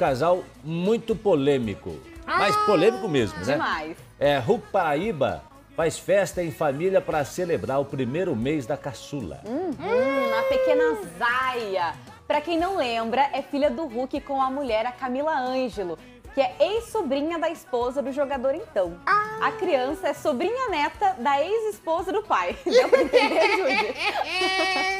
casal muito polêmico. Mas polêmico mesmo, né? Demais. É, Hulk Paraíba faz festa em família para celebrar o primeiro mês da caçula. Hum, a pequena Zaya. Pra quem não lembra, é filha do Hulk com a mulher, a Camila Ângelo, que é ex-sobrinha da esposa do jogador então. A criança é sobrinha neta da ex-esposa do pai. Deu pra entender, Judy?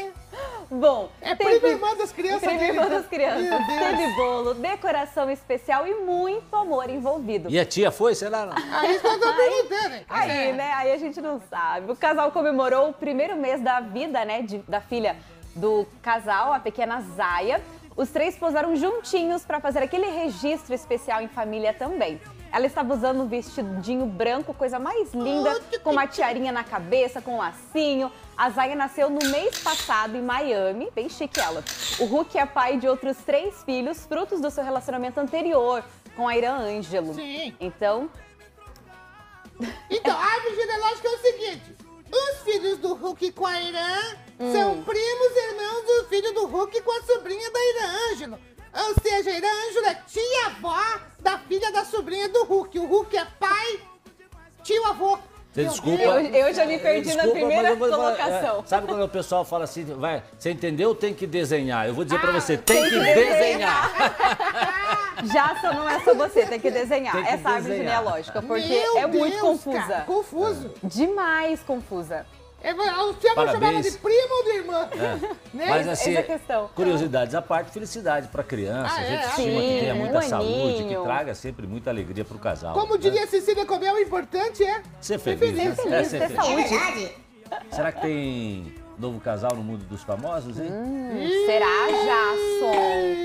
Bom, É teve- prima irmã das crianças Prima das crianças. Meu Deus. Teve bolo, decoração especial e muito amor envolvido. E a tia foi, será? não? Aí perguntando, hein? Aí, É. né? Aí a gente não sabe. O casal comemorou o primeiro mês da vida, né, de- da filha do casal, a pequena Zaya. Os três posaram juntinhos para fazer aquele registro especial em família também. Ela estava usando um vestidinho branco, coisa mais linda, com uma tiarinha na cabeça, com um lacinho. A Zaya nasceu no mês passado em Miami, bem chique ela. O Hulk é pai de outros três filhos, frutos do seu relacionamento anterior com a Irã Ângelo. Sim. Então, Então, a árvore genealógica é o seguinte: os filhos do Hulk com a Irã Hum. são primos irmãos a Irã Ângelo é tia-avó da filha da sobrinha do Hulk. O Hulk é pai, tio-avô. Desculpa. Eu- eu já me perdi na Desculpa, primeira vou falar, colocação. é, sabe quando o pessoal fala assim, vai, você entendeu? Tem que desenhar. Eu vou dizer pra Ah, você, tem, tem que que desenhar. já só não é só você, tem que desenhar Tem que essa árvore desenhar. genealógica, porque Meu é muito Deus, confusa. cara, confuso. Demais confusa. É, o Tiago chamava Parabéns. de primo ou de irmã? Né? Mas assim, Essa é a questão. curiosidades à parte, felicidade pra criança. Ah, a gente é? estima que Sim, tenha muita um saúde, que traga sempre muita alegria pro casal. Como né? diria Cecília Comel, o importante é Ser feliz. feliz. né? Feliz, É, ser ter feliz. verdade. Será que tem novo casal no mundo dos famosos, hein? Será, Jason?